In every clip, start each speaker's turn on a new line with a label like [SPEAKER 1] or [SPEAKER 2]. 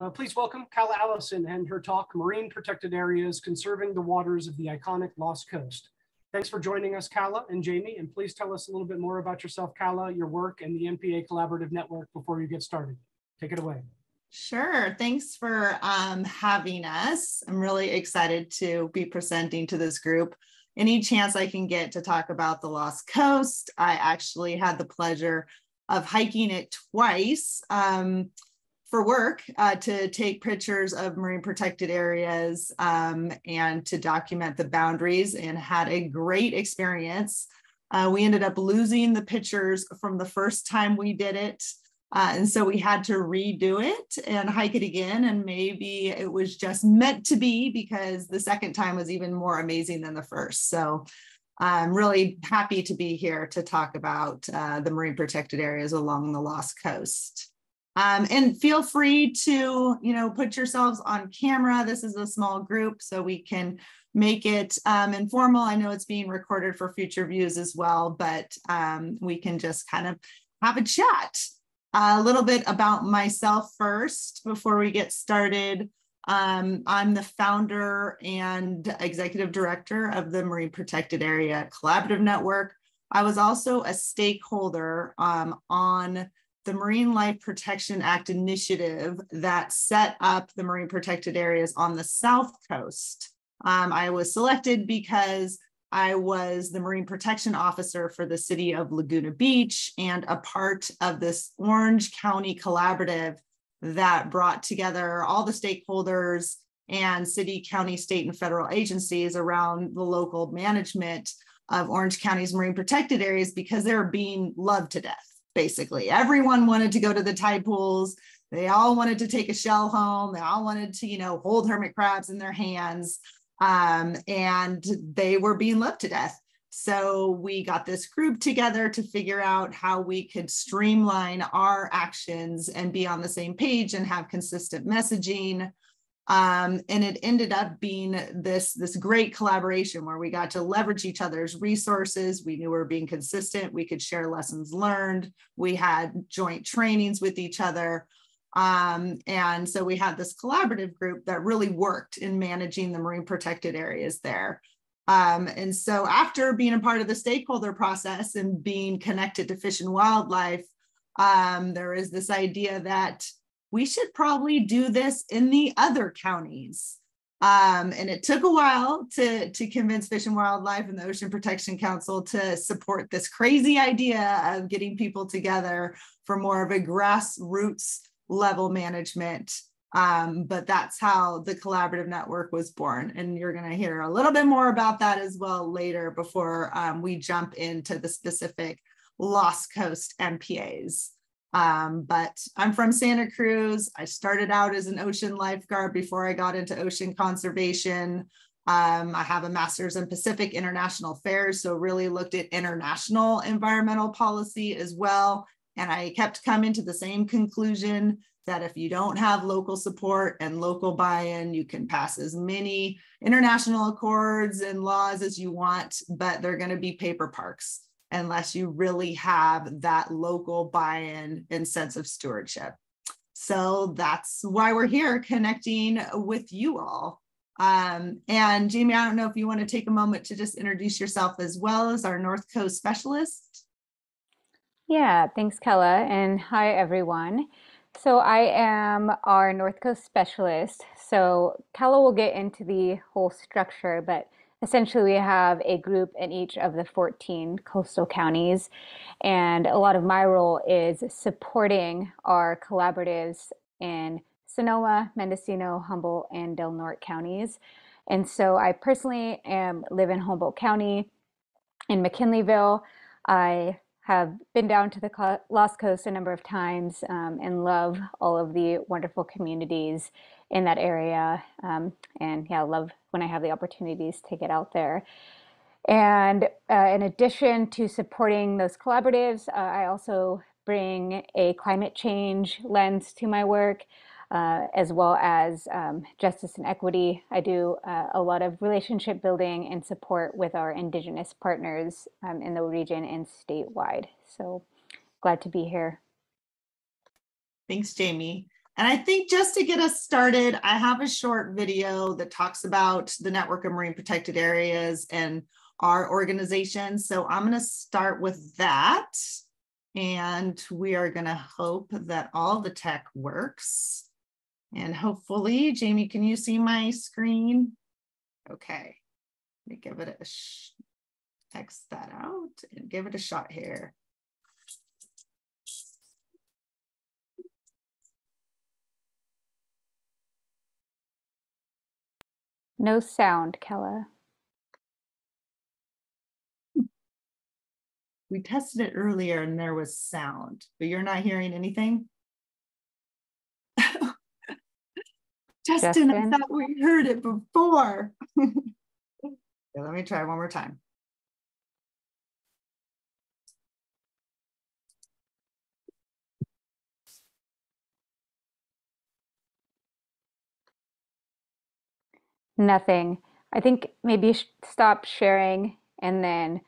[SPEAKER 1] Uh, please welcome Calla Allison and her talk, Marine Protected Areas, Conserving the Waters of the Iconic Lost Coast. Thanks for joining us, Calla and Jamie, and please tell us a little bit more about yourself, Calla, your work, and the MPA Collaborative Network before you get started. Take it away.
[SPEAKER 2] Sure. Thanks for um, having us. I'm really excited to be presenting to this group. Any chance I can get to talk about the Lost Coast. I actually had the pleasure of hiking it twice um, for work uh, to take pictures of marine protected areas um, and to document the boundaries and had a great experience. Uh, we ended up losing the pictures from the first time we did it. Uh, and so we had to redo it and hike it again. And maybe it was just meant to be because the second time was even more amazing than the first. So I'm really happy to be here to talk about uh, the marine protected areas along the Lost Coast. Um, and feel free to, you know, put yourselves on camera. This is a small group, so we can make it um, informal. I know it's being recorded for future views as well, but um, we can just kind of have a chat a little bit about myself first before we get started. Um, I'm the founder and executive director of the Marine Protected Area Collaborative Network. I was also a stakeholder um, on the Marine Life Protection Act initiative that set up the marine protected areas on the South Coast. Um, I was selected because I was the Marine Protection Officer for the city of Laguna Beach and a part of this Orange County collaborative that brought together all the stakeholders and city, county, state, and federal agencies around the local management of Orange County's marine protected areas because they're being loved to death, basically. Everyone wanted to go to the tide pools. They all wanted to take a shell home. They all wanted to, you know, hold hermit crabs in their hands um, and they were being loved to death. So we got this group together to figure out how we could streamline our actions and be on the same page and have consistent messaging. Um, and it ended up being this, this great collaboration where we got to leverage each other's resources. We knew we were being consistent. We could share lessons learned. We had joint trainings with each other. Um, and so we had this collaborative group that really worked in managing the marine protected areas there. Um, and so after being a part of the stakeholder process and being connected to fish and wildlife, um, there is this idea that we should probably do this in the other counties. Um, and it took a while to, to convince Fish and Wildlife and the Ocean Protection Council to support this crazy idea of getting people together for more of a grassroots level management. Um, but that's how the collaborative network was born. And you're going to hear a little bit more about that as well later before um, we jump into the specific Lost Coast MPAs. Um, but I'm from Santa Cruz. I started out as an ocean lifeguard before I got into ocean conservation. Um, I have a master's in Pacific International Affairs, so really looked at international environmental policy as well and I kept coming to the same conclusion that if you don't have local support and local buy-in, you can pass as many international accords and laws as you want, but they're going to be paper parks unless you really have that local buy-in and sense of stewardship. So that's why we're here connecting with you all. Um, and Jamie, I don't know if you want to take a moment to just introduce yourself as well as our North Coast specialist.
[SPEAKER 3] Yeah, thanks, Calla. and hi, everyone. So I am our North Coast specialist. So Calla will get into the whole structure, but essentially we have a group in each of the 14 coastal counties. And a lot of my role is supporting our collaboratives in Sonoma, Mendocino, Humboldt, and Del Norte counties. And so I personally am live in Humboldt County in McKinleyville. I have been down to the Lost Coast a number of times um, and love all of the wonderful communities in that area. Um, and yeah, love when I have the opportunities to get out there. And uh, in addition to supporting those collaboratives, uh, I also bring a climate change lens to my work uh, as well as um, justice and equity. I do uh, a lot of relationship building and support with our Indigenous partners um, in the region and statewide. So glad to be here.
[SPEAKER 2] Thanks, Jamie. And I think just to get us started, I have a short video that talks about the network of marine protected areas and our organization. So I'm going to start with that. And we are going to hope that all the tech works. And hopefully, Jamie, can you see my screen? Okay, let me give it a, text that out and give it a shot here.
[SPEAKER 3] No sound, Calla.
[SPEAKER 2] We tested it earlier and there was sound, but you're not hearing anything? Justin, Justin, I thought we heard it before. okay, let me try one more time.
[SPEAKER 3] Nothing. I think maybe stop sharing and then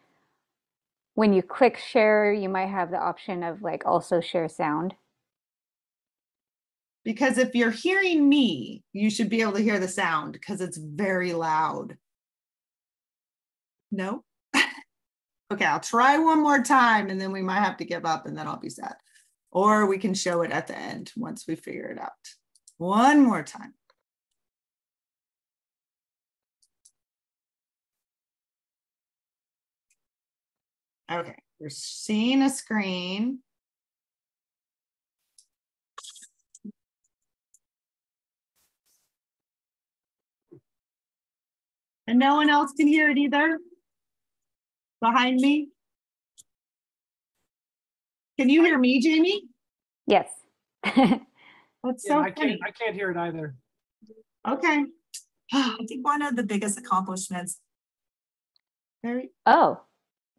[SPEAKER 3] when you click share, you might have the option of like also share sound.
[SPEAKER 2] Because if you're hearing me, you should be able to hear the sound because it's very loud. No? okay, I'll try one more time and then we might have to give up and then I'll be sad. Or we can show it at the end once we figure it out. One more time. Okay, you're seeing a screen. And no one else can hear it either? Behind me? Can you hear me, Jamie?
[SPEAKER 3] Yes.
[SPEAKER 2] That's
[SPEAKER 1] yeah,
[SPEAKER 2] so
[SPEAKER 1] I
[SPEAKER 2] funny.
[SPEAKER 1] can't, I can't hear it either.
[SPEAKER 2] Okay.
[SPEAKER 4] I think one of the biggest accomplishments.
[SPEAKER 2] Very.
[SPEAKER 3] Oh,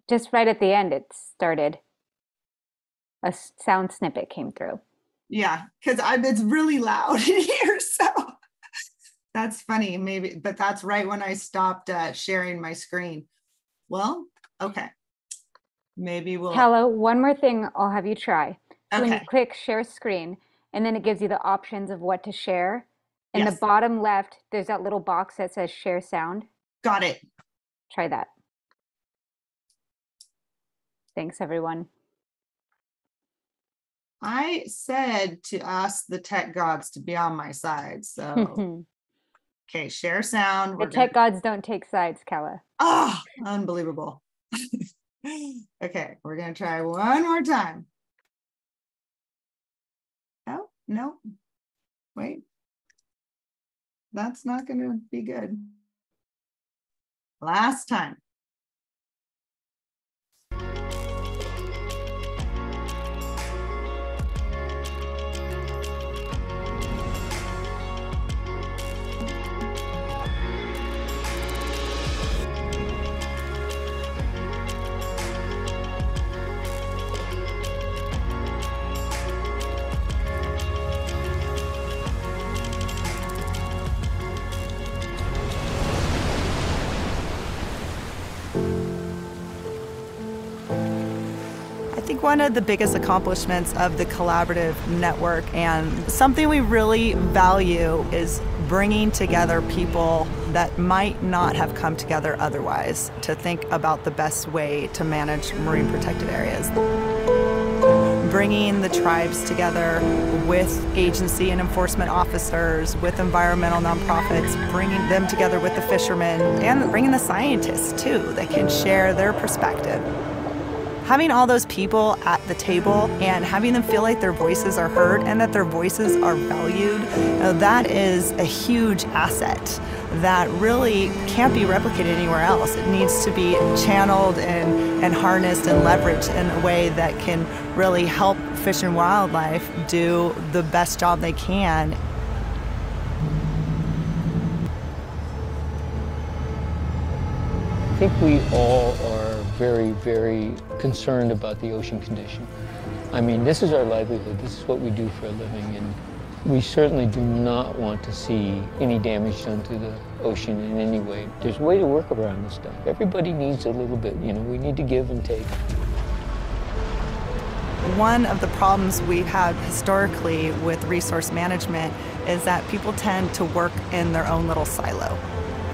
[SPEAKER 3] just right at the end, it started. A sound snippet came through.
[SPEAKER 2] Yeah, because i'm it's really loud in here. So that's funny, maybe, but that's right when I stopped uh, sharing my screen. Well, okay. Maybe we'll.
[SPEAKER 3] Hello, one more thing I'll have you try. So when you click share screen, and then it gives you the options of what to share. In
[SPEAKER 2] Yes.
[SPEAKER 3] the bottom left, there's that little box that says share sound.
[SPEAKER 2] Got it.
[SPEAKER 3] Try that. Thanks, everyone.
[SPEAKER 2] I said to ask the tech gods to be on my side. So, okay, share sound. We're
[SPEAKER 3] tech
[SPEAKER 2] gonna,
[SPEAKER 3] gods don't take sides, Calla.
[SPEAKER 2] oh, unbelievable. okay, we're going to try one more time. Oh, no. Wait. That's not going to be good. Last time.
[SPEAKER 4] One of the biggest accomplishments of the collaborative network and something we really value is bringing together people that might not have come together otherwise to think about the best way to manage marine protected areas. Bringing the tribes together with agency and enforcement officers, with environmental nonprofits, bringing them together with the fishermen, and bringing the scientists too that can share their perspective having all those people at the table and having them feel like their voices are heard and that their voices are valued, you know, that is a huge asset that really can't be replicated anywhere else. It needs to be channeled and, and harnessed and leveraged in a way that can really help fish and wildlife do the best job they can
[SPEAKER 5] I think we all are very, very concerned about the ocean condition. I mean, this is our livelihood. This is what we do for a living, and we certainly do not want to see any damage done to the ocean in any way. There's a way to work around this stuff. Everybody needs a little bit, you know, we need to give and take.
[SPEAKER 4] one of the problems we've had historically with resource management is that people tend to work in their own little silo.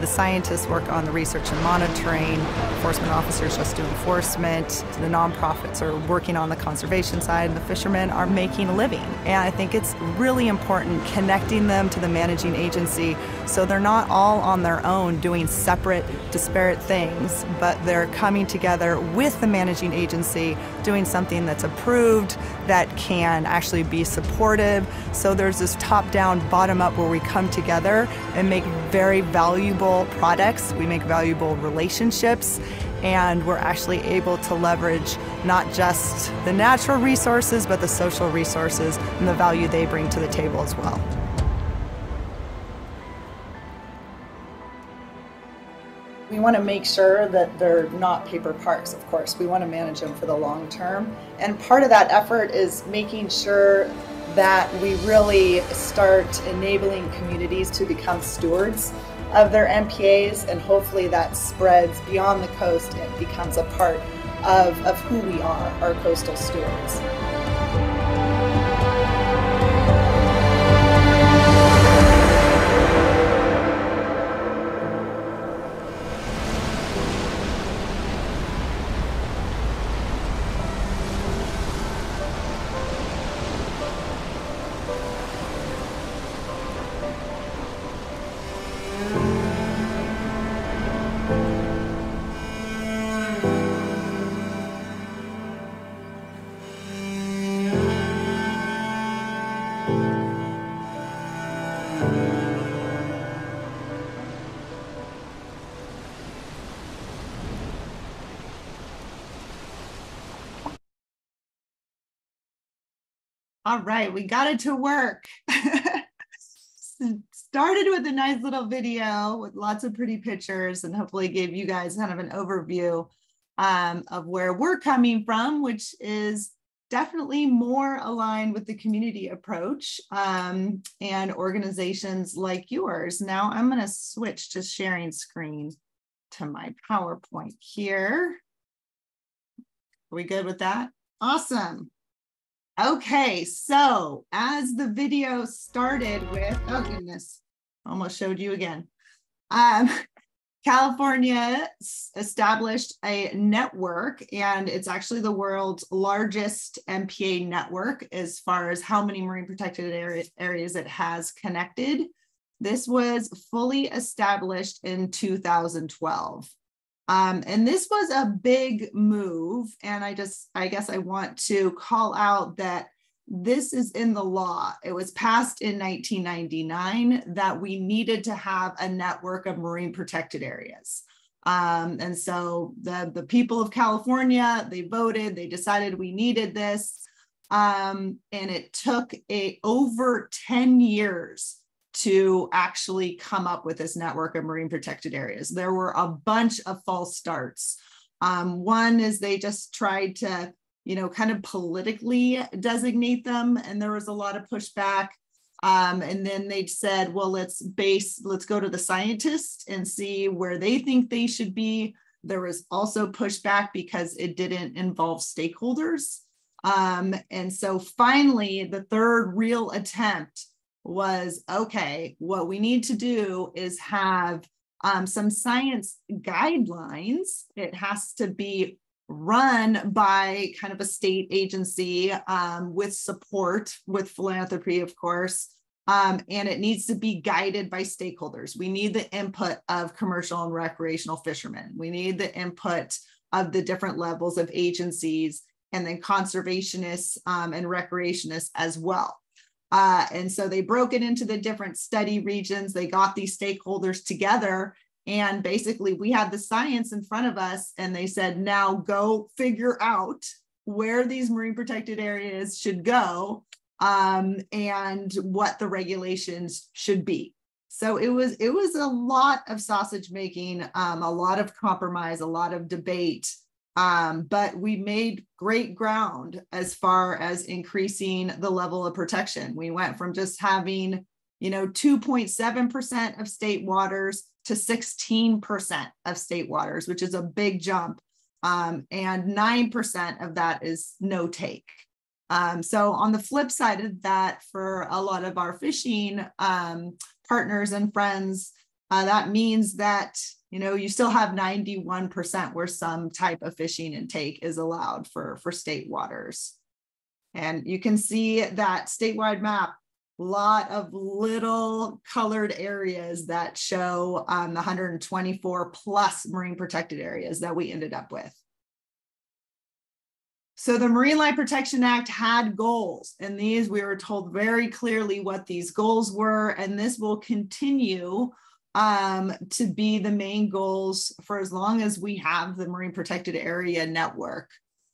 [SPEAKER 4] The scientists work on the research and monitoring, enforcement officers just do enforcement, the nonprofits are working on the conservation side, and the fishermen are making a living. And I think it's really important connecting them to the managing agency so they're not all on their own doing separate, disparate things, but they're coming together with the managing agency, doing something that's approved, that can actually be supportive. So there's this top down, bottom up where we come together and make very valuable products, we make valuable relationships, and we're actually able to leverage not just the natural resources, but the social resources and the value they bring to the table as well.
[SPEAKER 2] We want to make sure that they're not paper parks, of course. We want to manage them for the long term. And part of that effort is making sure that we really start enabling communities to become stewards of their MPAs, and hopefully that spreads beyond the coast and becomes a part of, of who we are, our coastal stewards. All right, we got it to work. Started with a nice little video with lots of pretty pictures and hopefully gave you guys kind of an overview um, of where we're coming from, which is definitely more aligned with the community approach um, and organizations like yours. Now I'm going to switch to sharing screen to my PowerPoint here. Are we good with that? Awesome. Okay, so as the video started with, oh goodness, almost showed you again. Um, California established a network, and it's actually the world's largest MPA network as far as how many marine protected areas it has connected. This was fully established in 2012. Um, and this was a big move. And I just, I guess I want to call out that this is in the law. It was passed in 1999 that we needed to have a network of marine protected areas. Um, and so the, the people of California, they voted, they decided we needed this. Um, and it took a over 10 years to actually come up with this network of marine protected areas. There were a bunch of false starts. Um, one is they just tried to, you know, kind of politically designate them, and there was a lot of pushback. Um, and then they said, well, let's base, let's go to the scientists and see where they think they should be. There was also pushback because it didn't involve stakeholders. Um, and so finally, the third real attempt was okay, what we need to do is have um, some science guidelines. It has to be run by kind of a state agency um, with support, with philanthropy, of course. Um, and it needs to be guided by stakeholders. We need the input of commercial and recreational fishermen. We need the input of the different levels of agencies and then conservationists um, and recreationists as well. Uh, and so they broke it into the different study regions. They got these stakeholders together. And basically, we had the science in front of us, and they said, now go figure out where these marine protected areas should go um, and what the regulations should be. So it was it was a lot of sausage making, um, a lot of compromise, a lot of debate, um, but we made great ground as far as increasing the level of protection. We went from just having, you know, 2.7% of state waters to 16% of state waters, which is a big jump. Um, and 9% of that is no take. Um, so on the flip side of that, for a lot of our fishing um, partners and friends, uh, that means that you know you still have 91% where some type of fishing intake is allowed for for state waters. And you can see that statewide map a lot of little colored areas that show um, the 124 plus marine protected areas that we ended up with. So the Marine Life Protection Act had goals, and these we were told very clearly what these goals were, and this will continue um, to be the main goals for as long as we have the Marine Protected Area Network.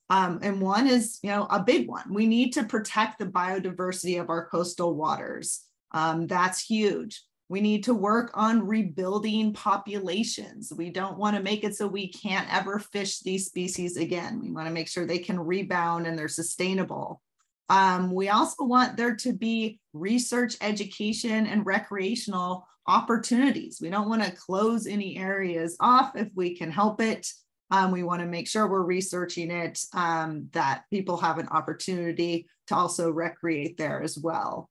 [SPEAKER 2] Um, and one is, you know, a big one. We need to protect the biodiversity of our coastal waters. Um, that's huge. We need to work on rebuilding populations. We don't want to make it so we can't ever fish these species again. We want to make sure they can rebound and they're sustainable. Um, we also want there to be research, education, and recreational opportunities. We don't want to close any areas off if we can help it. Um, we want to make sure we're researching it, um, that people have an opportunity to also recreate there as well.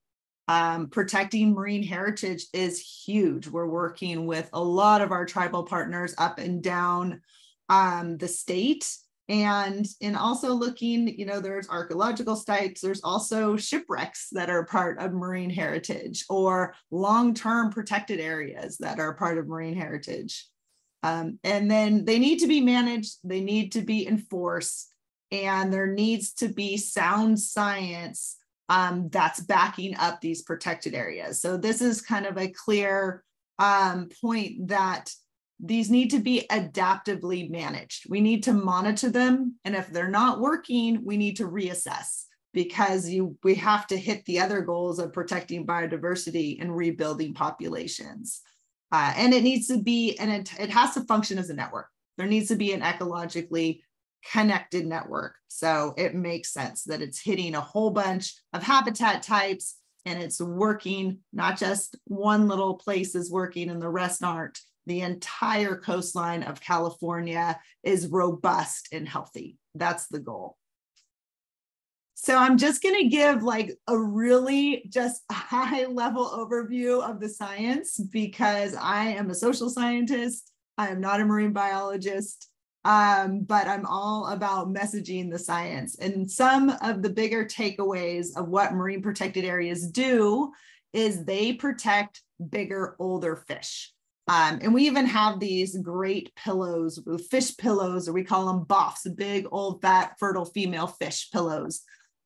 [SPEAKER 2] Um, protecting marine heritage is huge. We're working with a lot of our tribal partners up and down um, the state. And in also looking, you know, there's archaeological sites, there's also shipwrecks that are part of marine heritage or long term protected areas that are part of marine heritage. Um, and then they need to be managed, they need to be enforced, and there needs to be sound science um, that's backing up these protected areas. So this is kind of a clear um, point that these need to be adaptively managed. We need to monitor them. And if they're not working, we need to reassess because you we have to hit the other goals of protecting biodiversity and rebuilding populations. Uh, and it needs to be, and it, it has to function as a network. There needs to be an ecologically connected network. So it makes sense that it's hitting a whole bunch of habitat types and it's working, not just one little place is working and the rest aren't. The entire coastline of California is robust and healthy. That's the goal. So I'm just going to give like a really just high level overview of the science because I am a social scientist. I am not a marine biologist, um, but I'm all about messaging the science. And some of the bigger takeaways of what marine protected areas do is they protect bigger, older fish. Um, and we even have these great pillows, fish pillows, or we call them buffs, big, old, fat, fertile female fish pillows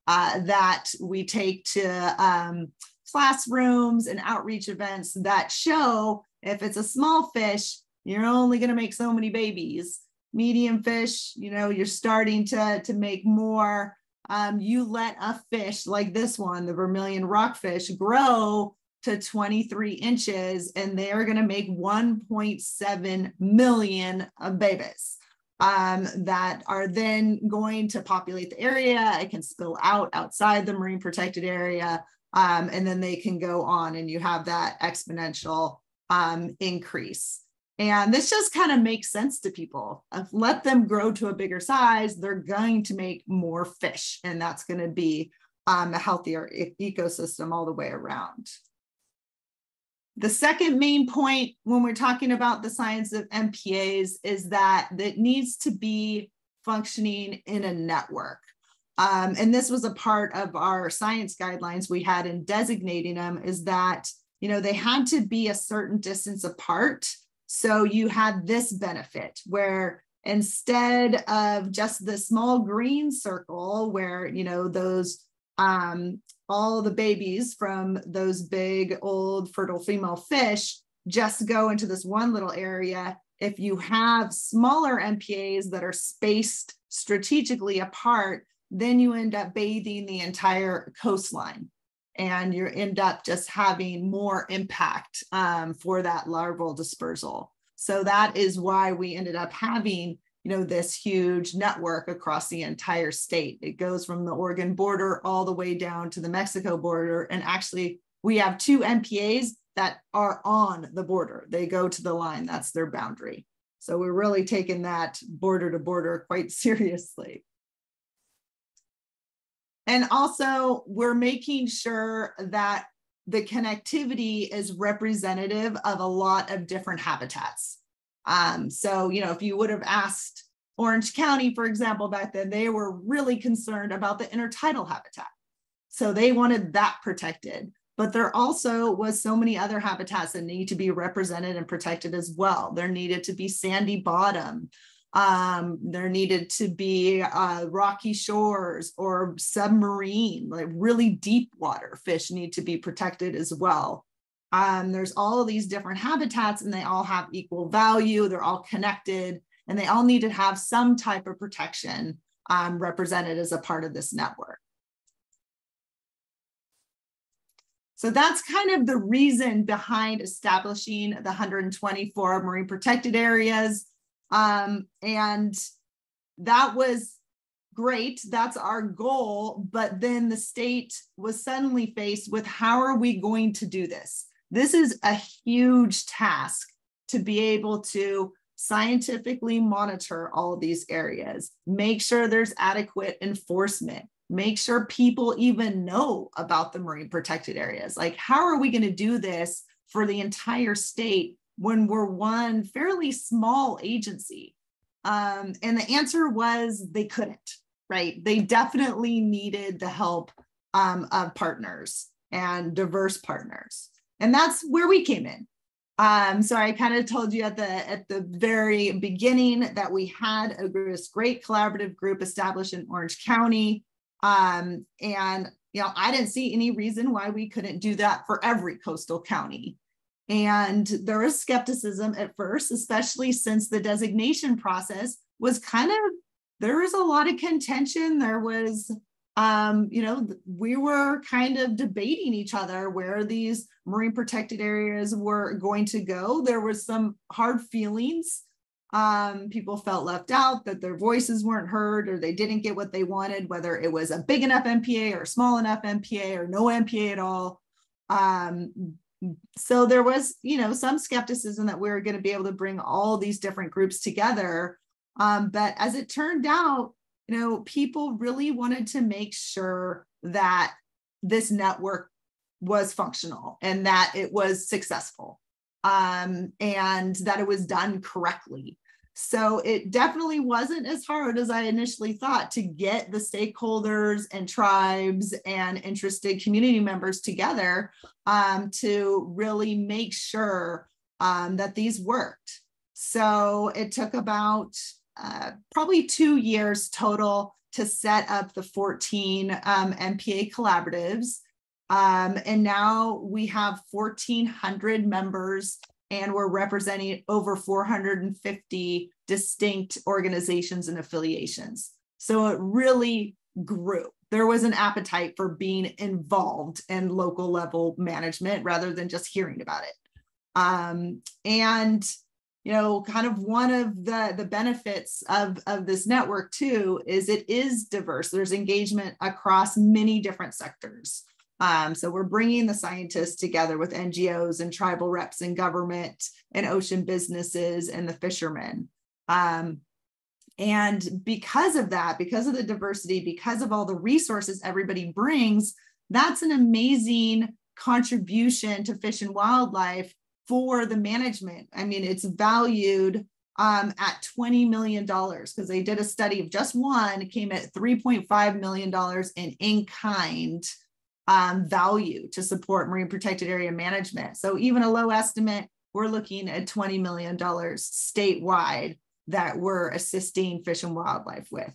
[SPEAKER 2] uh, that we take to um, classrooms and outreach events that show if it's a small fish, you're only going to make so many babies. Medium fish, you know, you're starting to, to make more. Um, you let a fish like this one, the vermilion rockfish, grow to 23 inches and they are going to make 1.7 million babies um, that are then going to populate the area. It can spill out outside the marine protected area, um, and then they can go on, and you have that exponential um, increase. And this just kind of makes sense to people. Let them grow to a bigger size, they're going to make more fish, and that's going to be um, a healthier e- ecosystem all the way around. The second main point when we're talking about the science of MPAs is that it needs to be functioning in a network. Um, and this was a part of our science guidelines we had in designating them is that, you know, they had to be a certain distance apart. So you had this benefit where instead of just the small green circle where, you know, those um, all the babies from those big old fertile female fish just go into this one little area. If you have smaller MPAs that are spaced strategically apart, then you end up bathing the entire coastline and you end up just having more impact um, for that larval dispersal. So that is why we ended up having you know this huge network across the entire state. It goes from the oregon border all the way down to the mexico border and actually we have two mpas that are on the border. They go to the line. That's their boundary. So we're really taking that border to border quite seriously. And also we're making sure that the connectivity is representative of a lot of different habitats. Um, so, you know, if you would have asked Orange County, for example, back then, they were really concerned about the intertidal habitat. So they wanted that protected. But there also was so many other habitats that need to be represented and protected as well. There needed to be sandy bottom. Um, there needed to be uh, rocky shores or submarine, like really deep water fish need to be protected as well. Um, there's all these different habitats and they all have equal value. They're all connected and they all need to have some type of protection um, represented as a part of this network. So that's kind of the reason behind establishing the 124 marine protected areas. Um, and that was great. That's our goal. But then the state was suddenly faced with how are we going to do this? This is a huge task to be able to scientifically monitor all these areas, make sure there's adequate enforcement, make sure people even know about the marine protected areas. Like, how are we going to do this for the entire state when we're one fairly small agency? Um, and the answer was they couldn't, right? They definitely needed the help um, of partners and diverse partners. And that's where we came in. Um, so I kind of told you at the at the very beginning that we had a this great collaborative group established in Orange County. Um, and you know, I didn't see any reason why we couldn't do that for every coastal county. And there was skepticism at first, especially since the designation process was kind of there was a lot of contention. There was um, you know, we were kind of debating each other where these marine protected areas were going to go. There was some hard feelings um, people felt left out, that their voices weren't heard, or they didn't get what they wanted, whether it was a big enough MPA or small enough MPA or no MPA at all. Um, so there was, you know, some skepticism that we were going to be able to bring all these different groups together. Um, but as it turned out, you know, people really wanted to make sure that this network was functional and that it was successful um, and that it was done correctly. So it definitely wasn't as hard as I initially thought to get the stakeholders and tribes and interested community members together um, to really make sure um, that these worked. So it took about uh, probably two years total to set up the 14 um, MPA collaboratives. Um, and now we have 1,400 members and we're representing over 450 distinct organizations and affiliations. So it really grew. There was an appetite for being involved in local level management rather than just hearing about it. Um, and you know kind of one of the the benefits of of this network too is it is diverse. There's engagement across many different sectors. Um, so we're bringing the scientists together with ngos and tribal reps and government and ocean businesses and the fishermen. Um, and because of that because of the diversity because of all the resources everybody brings that's an amazing contribution to fish and wildlife for the management. I mean, it's valued um, at $20 million because they did a study of just one, came at $3.5 million in in kind um, value to support marine protected area management. So even a low estimate, we're looking at $20 million statewide that we're assisting fish and wildlife with.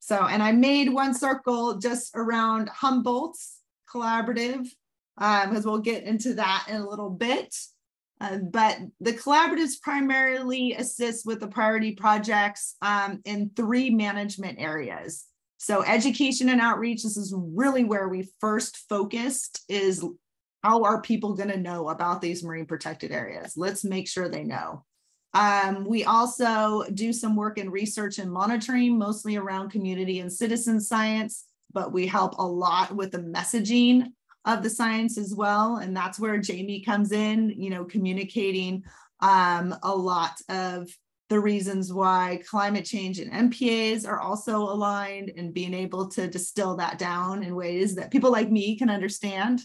[SPEAKER 2] So, and I made one circle just around Humboldt's collaborative because um, we'll get into that in a little bit. Uh, but the collaboratives primarily assist with the priority projects um, in three management areas. So education and outreach, this is really where we first focused is how are people going to know about these marine protected areas? Let's make sure they know. Um, we also do some work in research and monitoring, mostly around community and citizen science, but we help a lot with the messaging of the science as well. And that's where Jamie comes in, you know, communicating um, a lot of the reasons why climate change and MPAs are also aligned and being able to distill that down in ways that people like me can understand.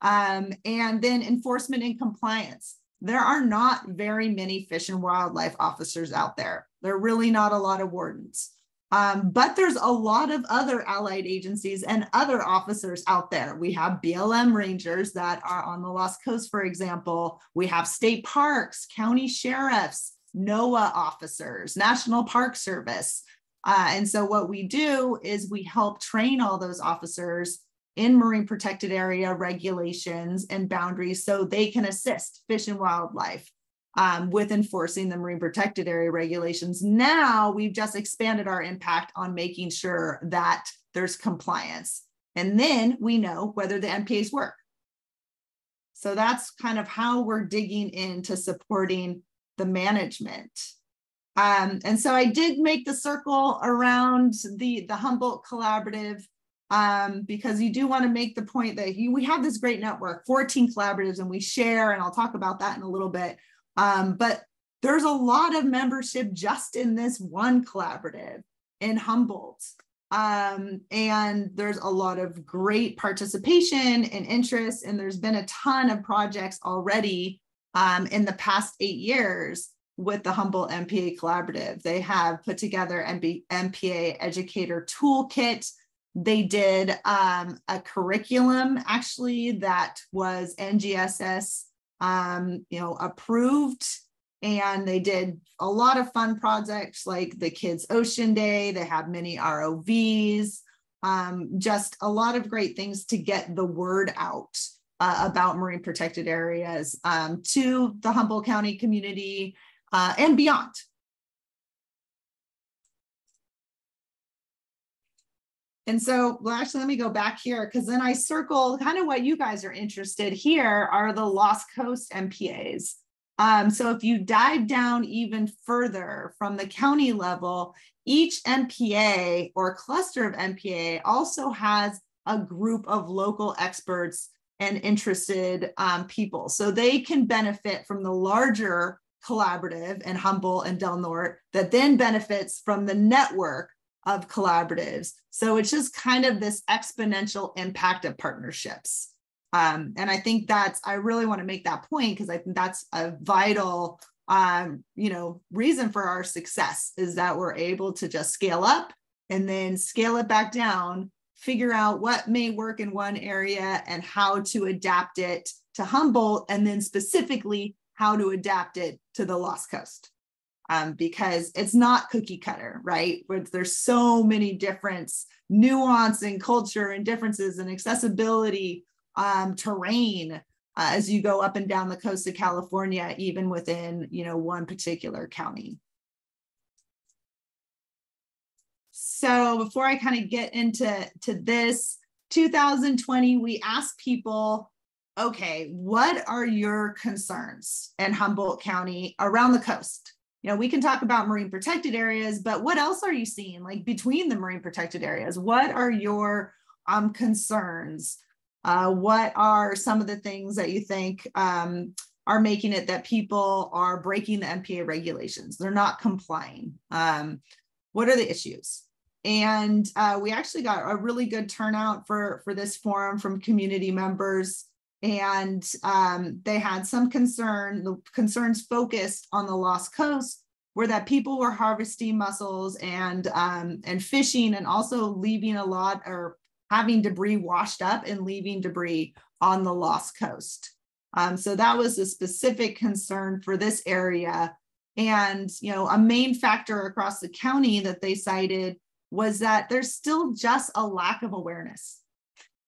[SPEAKER 2] Um, and then enforcement and compliance. There are not very many fish and wildlife officers out there. There are really not a lot of wardens. Um, but there's a lot of other allied agencies and other officers out there. We have BLM rangers that are on the Lost Coast, for example. We have state parks, county sheriffs, NOAA officers, National Park Service. Uh, and so what we do is we help train all those officers in marine protected area regulations and boundaries so they can assist fish and wildlife um, with enforcing the marine protected area regulations. Now we've just expanded our impact on making sure that there's compliance. And then we know whether the MPAs work. So that's kind of how we're digging into supporting the management. Um, and so I did make the circle around the, the Humboldt Collaborative um, because you do want to make the point that you, we have this great network, 14 collaboratives, and we share, and I'll talk about that in a little bit. Um, but there's a lot of membership just in this one collaborative in Humboldt. Um, and there's a lot of great participation and interest, and there's been a ton of projects already um, in the past eight years with the Humboldt MPA Collaborative. They have put together MB, MPA Educator Toolkit. They did um, a curriculum actually that was NGSS, um, you know, approved, and they did a lot of fun projects like the Kids Ocean Day. They have many ROVs, um, just a lot of great things to get the word out uh, about marine protected areas um, to the Humboldt County community uh, and beyond. And so, well, actually, let me go back here because then I circle kind of what you guys are interested here are the Lost Coast MPAs. Um, so if you dive down even further from the county level, each MPA or cluster of MPA also has a group of local experts and interested um, people. So they can benefit from the larger collaborative and Humboldt and Del Norte that then benefits from the network of collaboratives. So it's just kind of this exponential impact of partnerships. Um, and I think that's, I really want to make that point because I think that's a vital, um, you know, reason for our success is that we're able to just scale up and then scale it back down figure out what may work in one area and how to adapt it to Humboldt, and then specifically how to adapt it to the Lost Coast. Um, because it's not cookie cutter, right? Where there's so many different nuance and culture and differences and accessibility, um, terrain uh, as you go up and down the coast of California, even within you know one particular county. So before I kind of get into to this, 2020, we asked people, okay, what are your concerns in Humboldt County around the coast? You know, we can talk about marine protected areas, but what else are you seeing like between the marine protected areas? What are your um, concerns? Uh, what are some of the things that you think um, are making it that people are breaking the MPA regulations? They're not complying. Um, what are the issues? and uh, we actually got a really good turnout for for this forum from community members and um, they had some concern the concerns focused on the lost coast were that people were harvesting mussels and um, and fishing and also leaving a lot or having debris washed up and leaving debris on the lost coast. Um, so that was a specific concern for this area. And you know a main factor across the county that they cited was that there's still just a lack of awareness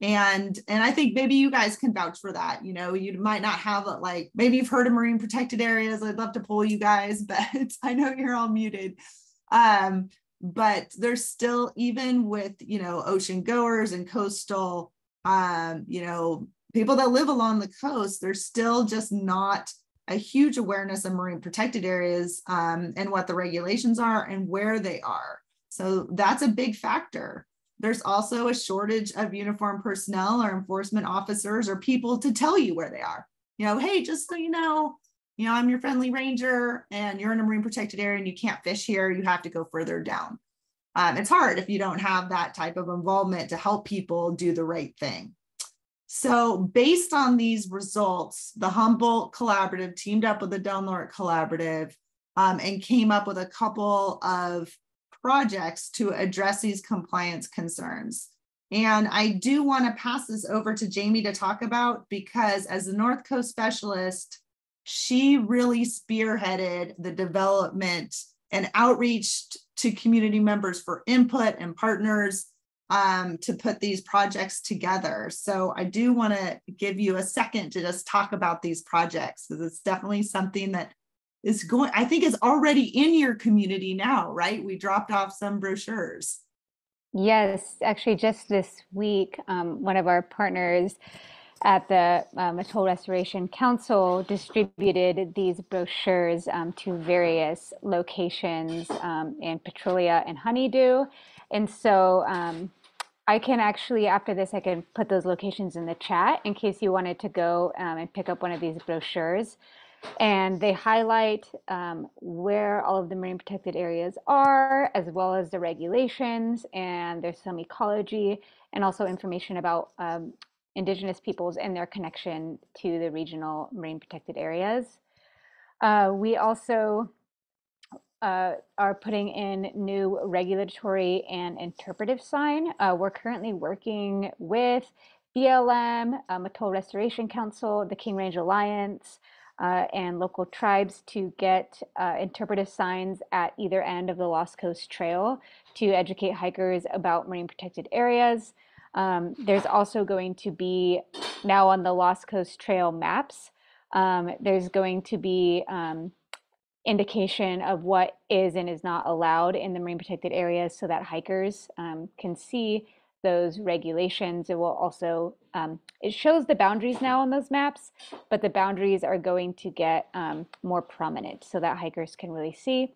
[SPEAKER 2] and and i think maybe you guys can vouch for that you know you might not have it like maybe you've heard of marine protected areas i'd love to pull you guys but i know you're all muted um but there's still even with you know ocean goers and coastal um you know people that live along the coast there's still just not a huge awareness of marine protected areas um, and what the regulations are and where they are so that's a big factor. There's also a shortage of uniformed personnel or enforcement officers or people to tell you where they are. You know, hey, just so you know, you know, I'm your friendly ranger and you're in a marine protected area and you can't fish here, you have to go further down. Um, it's hard if you don't have that type of involvement to help people do the right thing. So, based on these results, the Humboldt Collaborative teamed up with the Del Norte Collaborative um, and came up with a couple of projects to address these compliance concerns. And I do want to pass this over to Jamie to talk about because, as the North Coast specialist, she really spearheaded the development and outreach to community members for input and partners um, to put these projects together. So I do want to give you a second to just talk about these projects because it's definitely something that is going, I think is already in your community now, right? We dropped off some brochures.
[SPEAKER 3] Yes, actually, just this week, um, one of our partners at the um, Mattole Restoration Council distributed these brochures um, to various locations um, in Petrolia and Honeydew. And so um, I can actually, after this, I can put those locations in the chat in case you wanted to go um, and pick up one of these brochures and they highlight um, where all of the marine protected areas are, as well as the regulations, and there's some ecology and also information about um, indigenous peoples and their connection to the regional marine protected areas. Uh, we also uh, are putting in new regulatory and interpretive sign. Uh, we're currently working with BLM, um, Mattole Restoration Council, the King Range Alliance, uh, and local tribes to get uh, interpretive signs at either end of the Lost Coast Trail to educate hikers about marine protected areas. Um, there's also going to be now on the Lost Coast Trail maps, um, there's going to be um, indication of what is and is not allowed in the marine protected areas so that hikers um, can see those regulations. It will also, um, it shows the boundaries now on those maps, but the boundaries are going to get um, more prominent so that hikers can really see.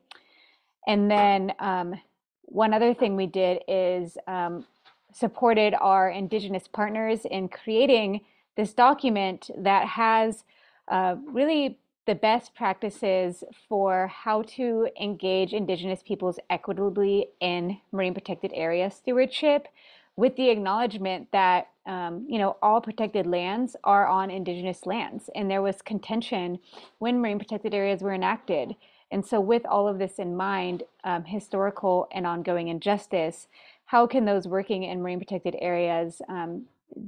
[SPEAKER 3] And then um, one other thing we did is um, supported our Indigenous partners in creating this document that has uh, really the best practices for how to engage Indigenous peoples equitably in marine protected area stewardship with the acknowledgement that um, you know all protected lands are on indigenous lands and there was contention when marine protected areas were enacted. And so with all of this in mind um, historical and ongoing injustice how can those working in marine protected areas um,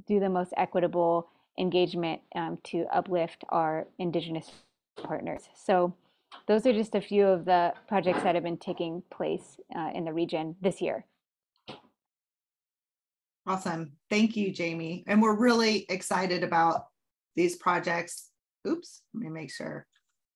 [SPEAKER 3] do the most equitable engagement um, to uplift our indigenous partners? So those are just a few of the projects that have been taking place uh, in the region this year
[SPEAKER 2] Awesome. Thank you, Jamie. And we're really excited about these projects. Oops, let me make sure.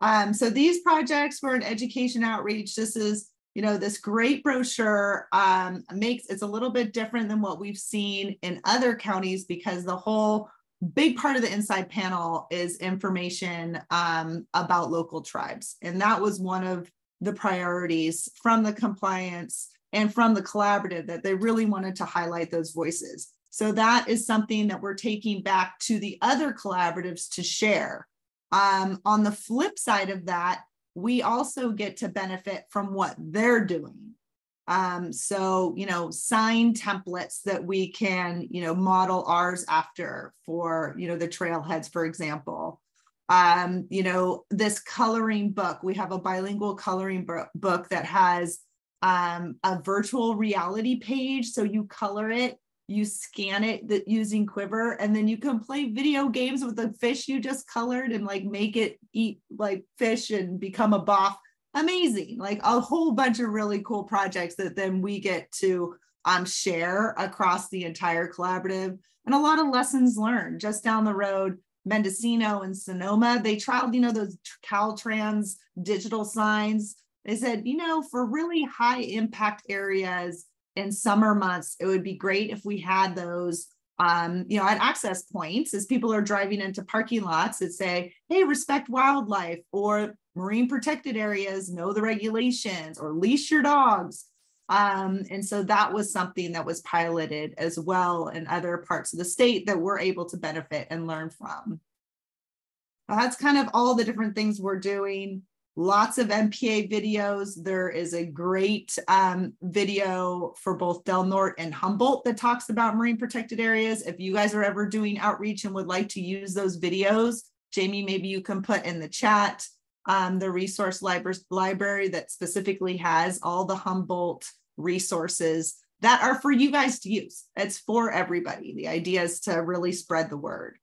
[SPEAKER 2] Um, so these projects were an education outreach. This is, you know, this great brochure um, makes it's a little bit different than what we've seen in other counties because the whole big part of the inside panel is information um, about local tribes. And that was one of the priorities from the compliance and from the collaborative that they really wanted to highlight those voices. So that is something that we're taking back to the other collaboratives to share. Um, on the flip side of that, we also get to benefit from what they're doing. Um, so, you know, sign templates that we can, you know, model ours after for, you know, the trailheads, for example. Um, you know, this coloring book, we have a bilingual coloring book that has um, a virtual reality page. So you color it, you scan it that using Quiver, and then you can play video games with the fish you just colored and like make it eat like fish and become a boff. Amazing. Like a whole bunch of really cool projects that then we get to um, share across the entire collaborative and a lot of lessons learned just down the road. Mendocino and Sonoma, they trialed, you know, those Caltrans digital signs they said, you know, for really high impact areas in summer months, it would be great if we had those, um, you know, at access points as people are driving into parking lots that say, hey, respect wildlife or marine protected areas, know the regulations or leash your dogs. Um, and so that was something that was piloted as well in other parts of the state that we're able to benefit and learn from. that's kind of all the different things we're doing. Lots of MPA videos. There is a great um, video for both Del Norte and Humboldt that talks about marine protected areas. If you guys are ever doing outreach and would like to use those videos, Jamie, maybe you can put in the chat um, the resource library, library that specifically has all the Humboldt resources that are for you guys to use. It's for everybody. The idea is to really spread the word.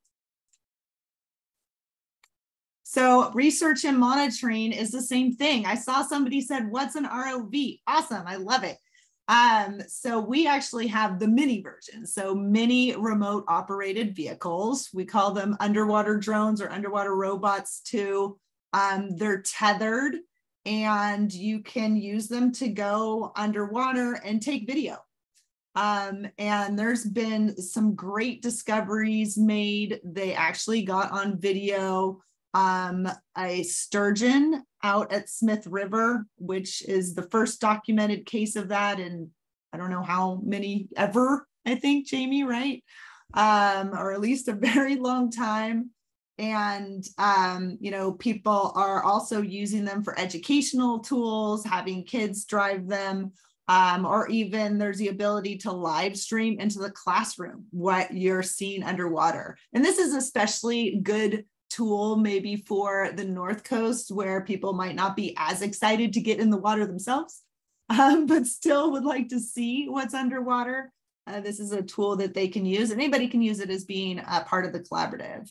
[SPEAKER 2] So research and monitoring is the same thing. I saw somebody said, what's an ROV? Awesome, I love it. Um, so we actually have the mini version. So mini remote operated vehicles. We call them underwater drones or underwater robots too. Um, they're tethered and you can use them to go underwater and take video. Um, and there's been some great discoveries made. They actually got on video um, a sturgeon out at Smith River, which is the first documented case of that in I don't know how many ever, I think, Jamie, right? Um, or at least a very long time. And, um, you know, people are also using them for educational tools, having kids drive them, um, or even there's the ability to live stream into the classroom what you're seeing underwater. And this is especially good tool maybe for the North Coast where people might not be as excited to get in the water themselves, um, but still would like to see what's underwater. Uh, this is a tool that they can use. Anybody can use it as being a part of the collaborative.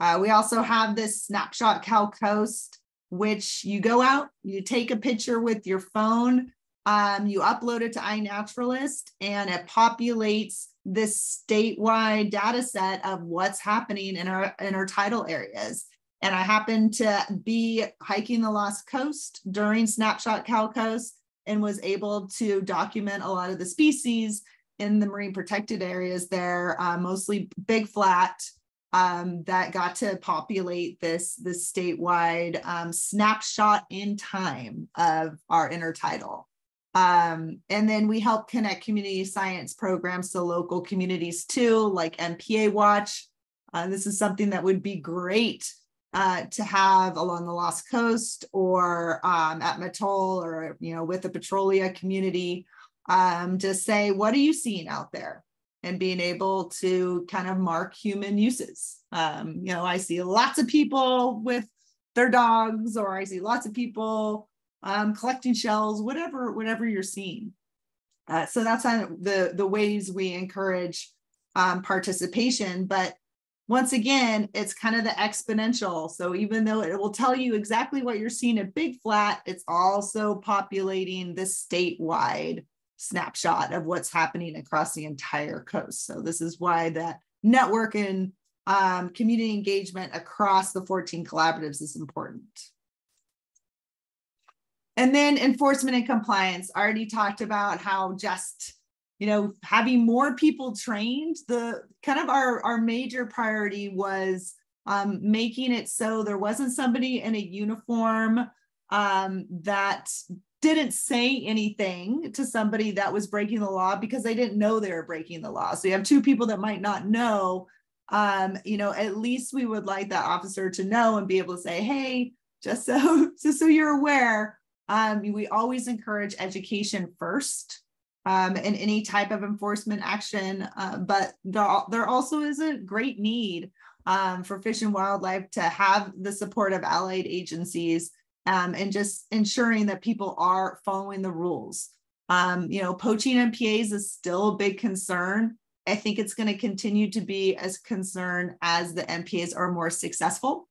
[SPEAKER 2] Uh, we also have this snapshot Cal Coast, which you go out, you take a picture with your phone, um, you upload it to iNaturalist, and it populates this statewide data set of what's happening in our in our tidal areas. And I happened to be hiking the Lost Coast during Snapshot Cal Coast and was able to document a lot of the species in the marine protected areas there, uh, mostly big flat, um, that got to populate this, this statewide um, snapshot in time of our intertidal. Um, and then we help connect community science programs to local communities too, like MPA Watch. Uh, this is something that would be great uh, to have along the Lost Coast or um, at Mattole or you know with the Petrolia community um, to say what are you seeing out there and being able to kind of mark human uses. Um, you know, I see lots of people with their dogs, or I see lots of people um, collecting shells, whatever, whatever you're seeing. Uh, so that's on the the ways we encourage um, participation. But once again, it's kind of the exponential. So even though it will tell you exactly what you're seeing at Big Flat, it's also populating this statewide snapshot of what's happening across the entire coast. So this is why that network and um, community engagement across the 14 collaboratives is important. And then enforcement and compliance. I already talked about how just you know having more people trained. The kind of our our major priority was um, making it so there wasn't somebody in a uniform um, that didn't say anything to somebody that was breaking the law because they didn't know they were breaking the law. So you have two people that might not know. Um, you know, at least we would like that officer to know and be able to say, "Hey, just so just so you're aware, um, we always encourage education first um, in any type of enforcement action, uh, but there, there also is a great need um, for Fish and Wildlife to have the support of allied agencies um, and just ensuring that people are following the rules. Um, you know, poaching MPAs is still a big concern. I think it's going to continue to be as concern as the MPAs are more successful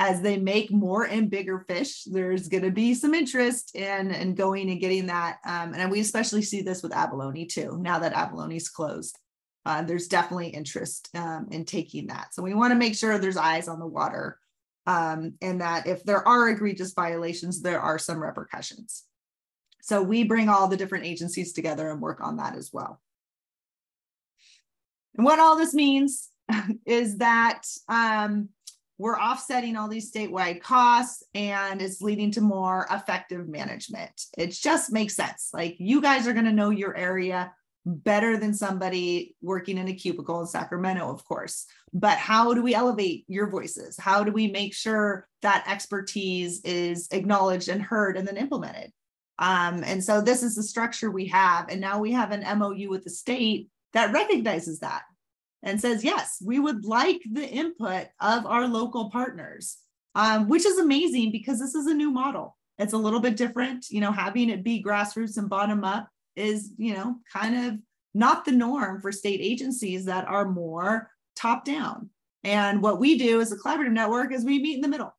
[SPEAKER 2] as they make more and bigger fish, there's going to be some interest in, in going and getting that. Um, and we especially see this with abalone too, now that abalone's closed. Uh, there's definitely interest um, in taking that. So we want to make sure there's eyes on the water um, and that if there are egregious violations, there are some repercussions. So we bring all the different agencies together and work on that as well. And what all this means is that um, we're offsetting all these statewide costs and it's leading to more effective management. It just makes sense. Like you guys are going to know your area better than somebody working in a cubicle in Sacramento, of course. But how do we elevate your voices? How do we make sure that expertise is acknowledged and heard and then implemented? Um, and so this is the structure we have. And now we have an MOU with the state that recognizes that and says, yes, we would like the input of our local partners, um, which is amazing because this is a new model. It's a little bit different. You know, having it be grassroots and bottom up is, you know, kind of not the norm for state agencies that are more top down. And what we do as a collaborative network is we meet in the middle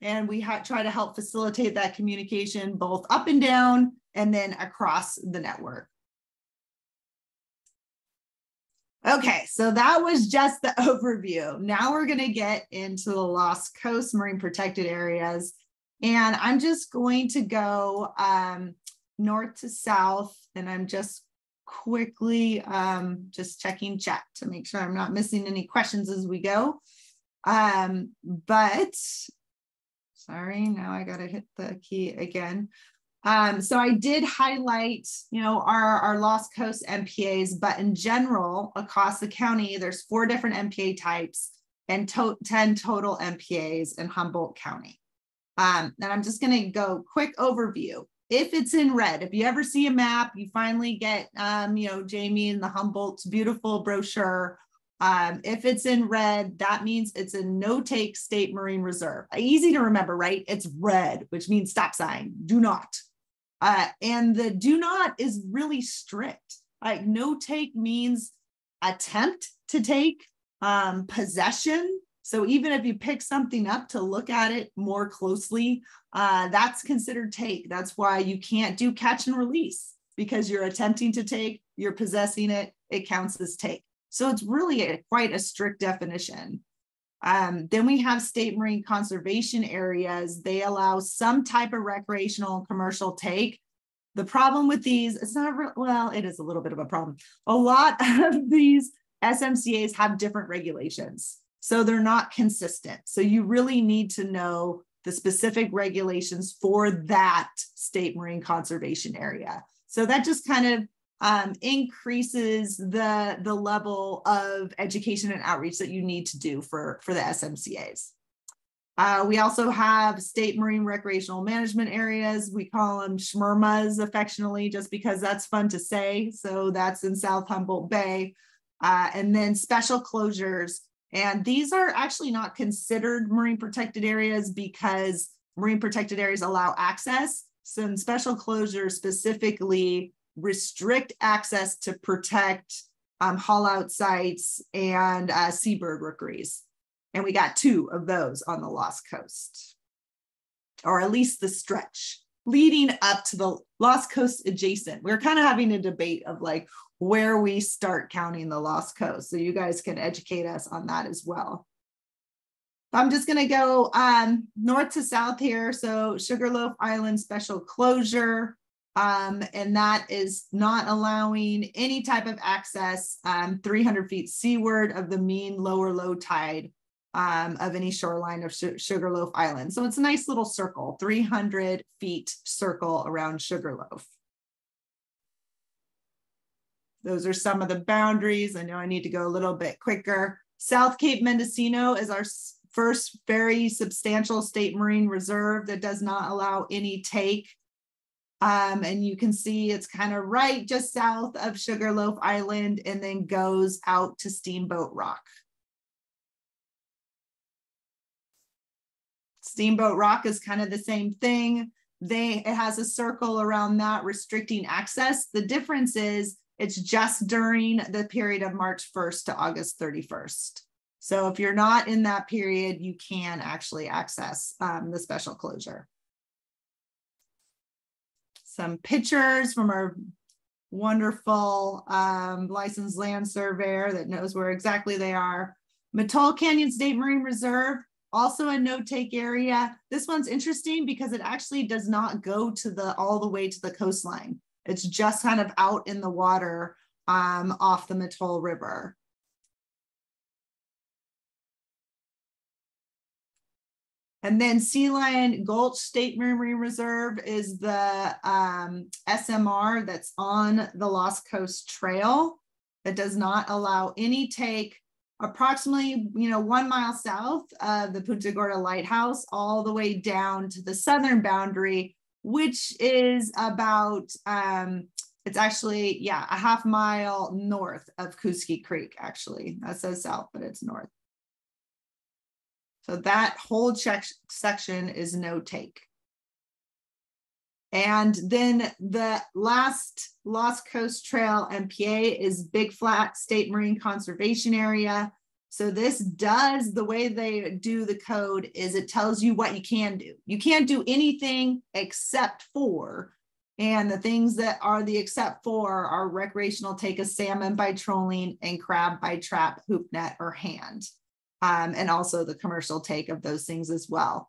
[SPEAKER 2] and we ha- try to help facilitate that communication both up and down and then across the network. Okay, so that was just the overview. Now we're going to get into the Lost Coast Marine Protected Areas. And I'm just going to go um, north to south, and I'm just quickly um, just checking chat to make sure I'm not missing any questions as we go. Um, but sorry, now I got to hit the key again. Um, so I did highlight, you know, our, our Lost Coast MPAs, but in general, across the county, there's four different MPA types and to 10 total MPAs in Humboldt County. Um, and I'm just going to go quick overview. If it's in red, if you ever see a map, you finally get, um, you know, Jamie and the Humboldt's beautiful brochure um, if it's in red, that means it's a no take state marine reserve. Easy to remember, right? It's red, which means stop sign, do not. Uh, and the do not is really strict. Like no take means attempt to take, um, possession. So even if you pick something up to look at it more closely, uh, that's considered take. That's why you can't do catch and release because you're attempting to take, you're possessing it, it counts as take. So it's really a, quite a strict definition. Um, then we have state marine conservation areas. They allow some type of recreational and commercial take. The problem with these, it's not, re- well, it is a little bit of a problem. A lot of these SMCAs have different regulations. So they're not consistent. So you really need to know the specific regulations for that state marine conservation area. So that just kind of um, increases the the level of education and outreach that you need to do for for the SMCA's. Uh, we also have state marine recreational management areas. We call them SMRMAs affectionately, just because that's fun to say. So that's in South Humboldt Bay. Uh, and then special closures. And these are actually not considered marine protected areas because marine protected areas allow access. Some special closures specifically restrict access to protect um, haul out sites and uh, seabird rookeries. And we got two of those on the Lost Coast, or at least the stretch leading up to the Lost Coast adjacent. We we're kind of having a debate of like where we start counting the Lost Coast. So you guys can educate us on that as well. I'm just going to go um, north to south here. So Sugarloaf Island special closure, um, and that is not allowing any type of access um, 300 feet seaward of the mean lower low tide um, of any shoreline of Sh Sugarloaf Island. So it's a nice little circle, 300 feet circle around Sugarloaf. Those are some of the boundaries. I know I need to go a little bit quicker. South Cape Mendocino is our first very substantial state marine reserve that does not allow any take um, and you can see it's kind of right just south of Sugarloaf Island and then goes out to Steamboat Rock. Steamboat Rock is kind of the same thing. They it has a circle around that restricting access. The difference is it's just during the period of March 1st to August 31st. So if you're not in that period, you can actually access um, the special closure some pictures from our wonderful um, licensed land surveyor that knows where exactly they are. Mattole Canyon State Marine Reserve, also a no-take area. This one's interesting because it actually does not go to the all the way to the coastline. It's just kind of out in the water um, off the Mattole River. And then Sea Lion Gulch State Marine Reserve is the um, SMR that's on the Lost Coast Trail that does not allow any take approximately, you know, one mile south of the Punta Gorda Lighthouse, all the way down to the southern boundary, which is about, um, it's actually, yeah, a half mile north of Cooskie Creek, actually. That says south, but it's north. So that whole check section is no take. And then the last Lost Coast Trail MPA is Big Flat State Marine Conservation Area. So this does the way they do the code is it tells you what you can do. You can't do anything except for, and the things that are the except for are recreational take a salmon by trolling and crab by trap, hoop net, or hand. Um, and also the commercial take of those things as well.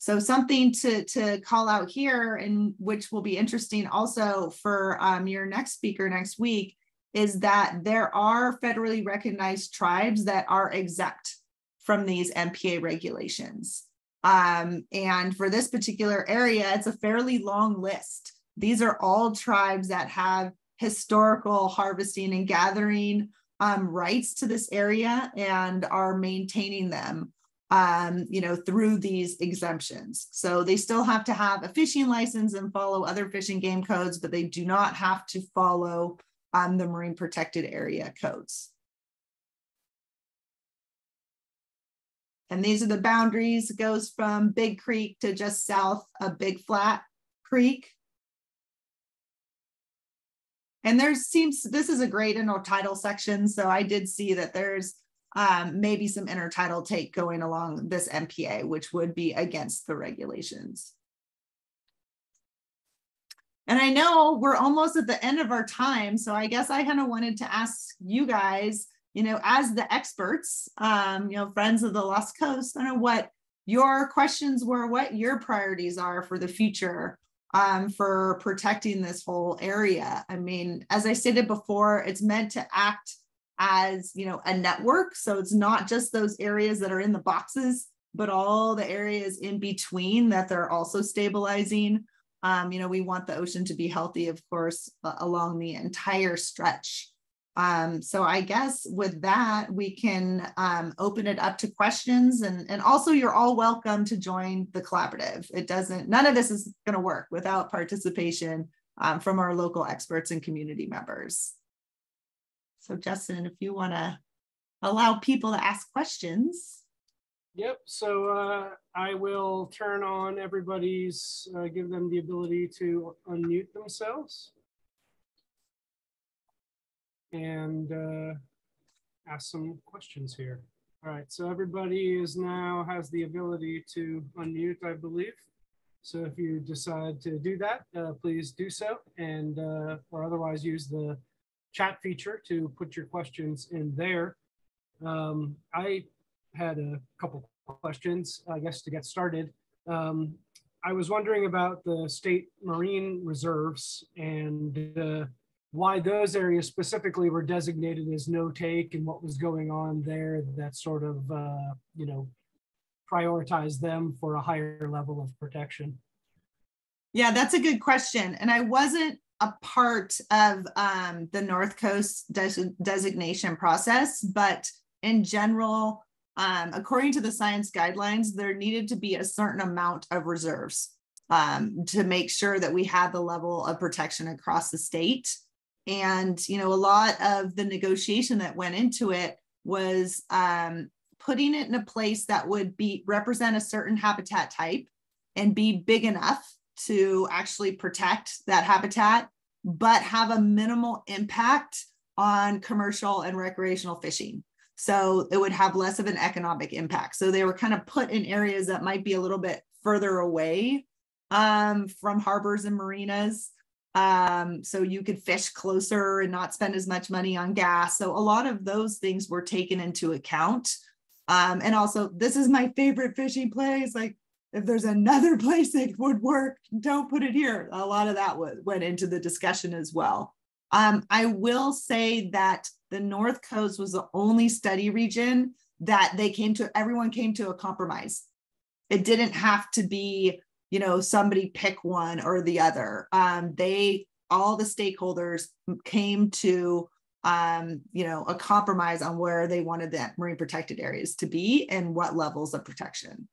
[SPEAKER 2] So something to, to call out here and which will be interesting also for um, your next speaker next week is that there are federally recognized tribes that are exempt from these MPA regulations. Um, and for this particular area, it's a fairly long list. These are all tribes that have historical harvesting and gathering um, rights to this area and are maintaining them um, you know, through these exemptions. So they still have to have a fishing license and follow other fishing game codes, but they do not have to follow um, the marine protected area codes. And these are the boundaries. It goes from Big Creek to just south of Big Flat Creek. And there seems, this is a great intertidal section. So I did see that there's um, maybe some intertidal take going along this MPA, which would be against the regulations. And I know we're almost at the end of our time. So I guess I kind of wanted to ask you guys, you know, as the experts, um, you know, friends of the Lost Coast, I know what your questions were, what your priorities are for the future um, for protecting this whole area. I mean, as I stated before, it's meant to act as you know a network. So it's not just those areas that are in the boxes but all the areas in between that they're also stabilizing. Um, you know we want the ocean to be healthy of course along the entire stretch um, so i guess with that we can um, open it up to questions and and also you're all welcome to join the collaborative it doesn't none of this is going to work without participation um, from our local experts and community members so Justin, if you want to allow people to ask questions.
[SPEAKER 1] Yep. So uh, I will turn on everybody's, uh, give them the ability to unmute themselves and uh, ask some questions here. All right. So everybody is now has the ability to unmute, I believe. So if you decide to do that, uh, please do so, and uh, or otherwise use the chat feature to put your questions in there. Um, I had a couple questions, I guess, to get started. Um, I was wondering about the state marine reserves and uh, why those areas specifically were designated as no take and what was going on there that sort of, uh, you know, prioritized them for a higher level of protection.
[SPEAKER 2] Yeah, that's a good question. And I wasn't a part of um, the North Coast des- designation process, but in general, um, according to the science guidelines, there needed to be a certain amount of reserves um, to make sure that we had the level of protection across the state. And you know, a lot of the negotiation that went into it was um, putting it in a place that would be represent a certain habitat type and be big enough to actually protect that habitat, but have a minimal impact on commercial and recreational fishing. So it would have less of an economic impact. So they were kind of put in areas that might be a little bit further away um, from harbors and marinas. Um, so you could fish closer and not spend as much money on gas. So a lot of those things were taken into account. Um, and also, this is my favorite fishing place. Like if there's another place that would work, don't put it here. A lot of that went into the discussion as well. Um, I will say that the North Coast was the only study region that they came to, everyone came to a compromise. It didn't have to be, you know, somebody pick one or the other. Um, they, all the stakeholders came to, um, you know, a compromise on where they wanted that marine protected areas to be and what levels of protection.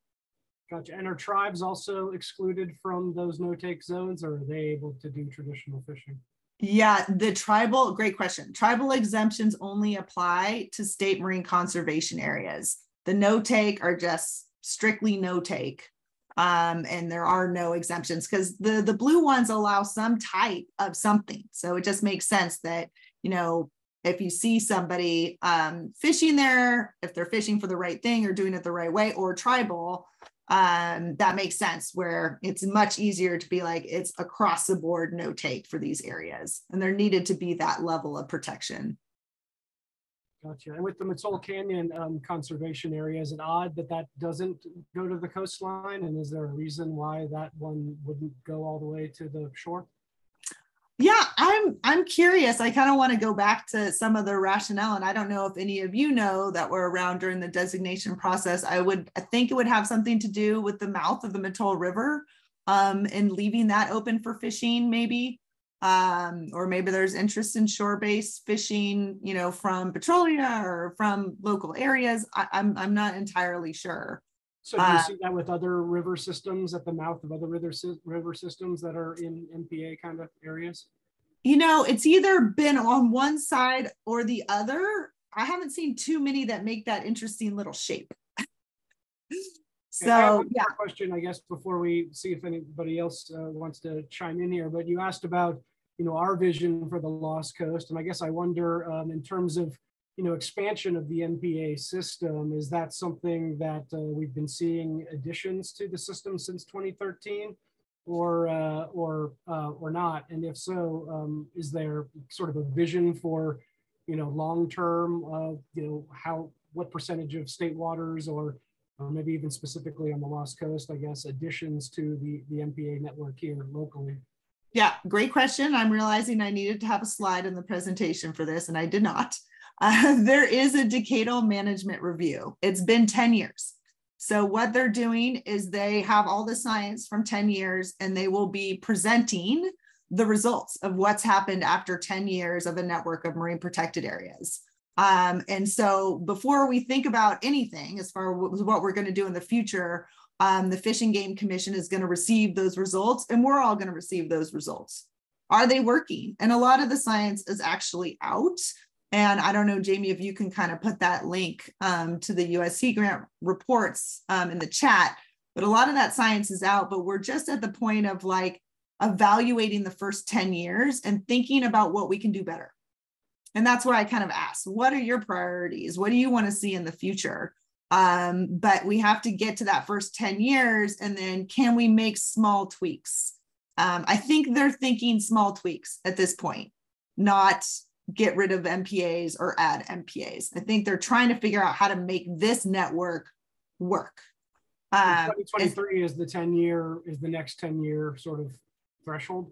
[SPEAKER 1] Gotcha. And are tribes also excluded from those no-take zones or are they able to do traditional fishing?
[SPEAKER 2] Yeah, the tribal, great question. Tribal exemptions only apply to state marine conservation areas. The no take are just strictly no take. Um, and there are no exemptions because the, the blue ones allow some type of something. So it just makes sense that, you know, if you see somebody um, fishing there, if they're fishing for the right thing or doing it the right way or tribal, um, that makes sense where it's much easier to be like it's across the board no take for these areas and there needed to be that level of protection
[SPEAKER 1] gotcha and with the Mattole Canyon um, conservation area is it odd that that doesn't go to the coastline and is there a reason why that one wouldn't go all the way to the shore
[SPEAKER 2] yeah, I'm I'm curious. I kind of want to go back to some of the rationale, and I don't know if any of you know that were around during the designation process. I would I think it would have something to do with the mouth of the Mattole River, um, and leaving that open for fishing, maybe, um, or maybe there's interest in shore-based fishing, you know, from Petrolia or from local areas. I, I'm I'm not entirely sure.
[SPEAKER 1] So do you uh, see that with other river systems at the mouth of other river, river systems that are in MPA kind of areas?
[SPEAKER 2] You know, it's either been on one side or the other. I haven't seen too many that make that interesting little shape. so
[SPEAKER 1] yeah. Question, I guess, before we see if anybody else uh, wants to chime in here, but you asked about, you know, our vision for the Lost Coast, and I guess I wonder um, in terms of you know, expansion of the MPA system, is that something that uh, we've been seeing additions to the system since 2013 or, uh, or, uh, or not? And if so, um, is there sort of a vision for, you know, long-term, uh, you know, how, what percentage of state waters or or maybe even specifically on the Lost Coast, I guess, additions to the, the MPA network here locally?
[SPEAKER 2] Yeah, great question. I'm realizing I needed to have a slide in the presentation for this, and I did not uh, there is a decadal management review. It's been 10 years. So, what they're doing is they have all the science from 10 years and they will be presenting the results of what's happened after 10 years of a network of marine protected areas. Um, and so, before we think about anything as far as what we're going to do in the future, um, the Fish and Game Commission is going to receive those results, and we're all going to receive those results. Are they working? And a lot of the science is actually out. And I don't know, Jamie, if you can kind of put that link um, to the USC grant reports um, in the chat. But a lot of that science is out, but we're just at the point of like evaluating the first 10 years and thinking about what we can do better. And that's what I kind of asked. What are your priorities? What do you want to see in the future? Um, but we have to get to that first 10 years and then can we make small tweaks? Um, I think they're thinking small tweaks at this point, not get rid of MPAs or add MPAs. I think they're trying to figure out how to make this network work.
[SPEAKER 1] Um, 2023 is the 10 year, is the next 10 year sort of threshold.